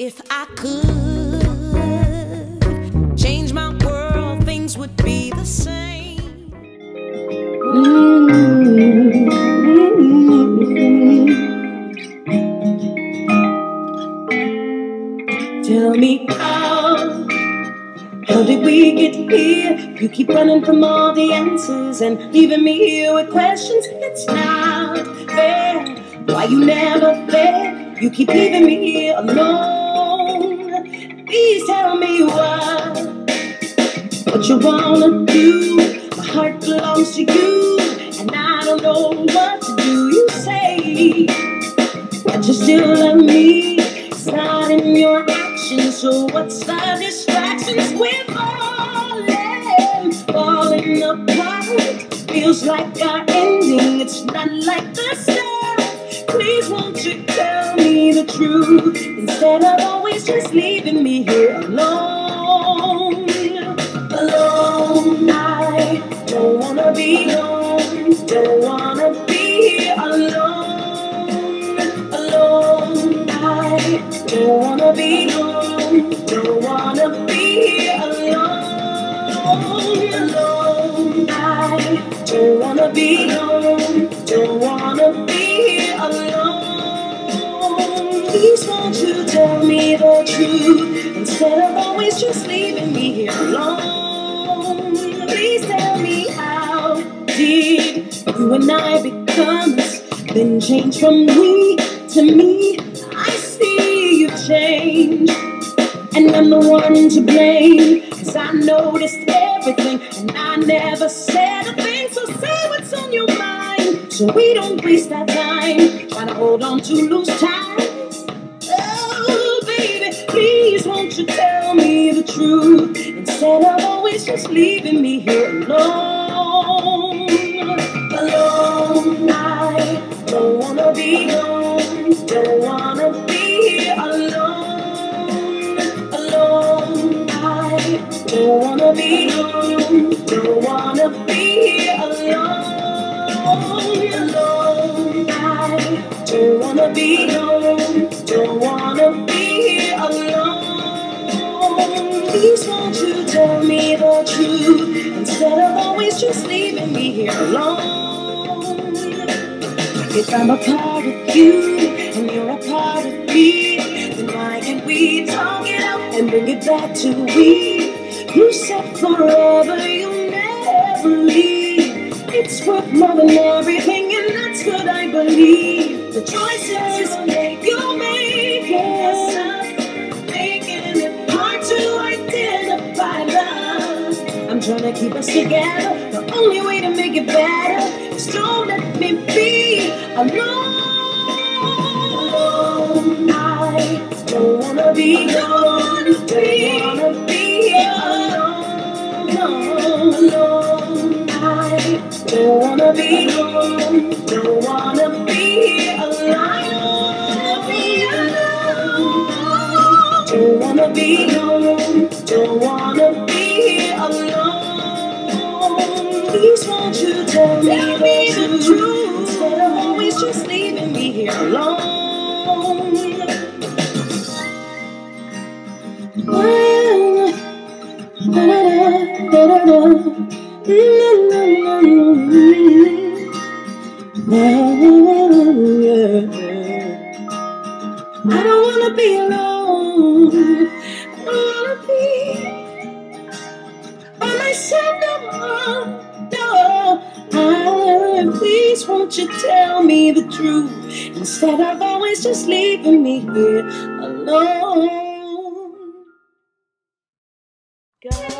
If I could change my world, things would be the same. Tell me how, how did we get here? You keep running from all the answers and leaving me here with questions. It's not fair. Why you never there? You keep leaving me here alone. Please tell me why. What you wanna do? My heart belongs to you, and I don't know what to do. You say that you still love me. It's not in your actions, so what's the distractions? We're falling, falling apart. Feels like our ending. It's not like the start. Please, won't you tell the truth instead of always just leaving me here alone? Alone, I don't wanna be alone. Don't wanna be here alone. Alone, I don't wanna be alone. Don't wanna be here alone. Alone, I don't wanna be alone. Truth instead of always just leaving me here alone? Please tell me how did you and I become? Then change from we to me. I see you change. And I'm the one to blame. Cause I noticed everything. And I never said a thing. So say what's on your mind. So we don't waste our time trying to hold on to loose time. Won't you tell me the truth instead of always just leaving me here alone. Alone, I don't wanna be alone. Don't wanna be here alone. Alone, I don't wanna be alone. Don't wanna be here alone. Alone, I don't wanna be alone. Truth instead of always just leaving me here alone? If I'm a part of you and you're a part of me, then why can't we talk it out and bring it back to we? You said forever you'll never leave. It's worth more than everything, and that's what I believe. The choices you keep us together. The only way to make it better is don't let me be alone. I don't wanna be alone. Please won't you tell me the truth instead of always just leaving me here alone. I don't wanna be alone. I don't wanna be by myself no more. Please won't you tell me the truth instead of always just leaving me here alone. God.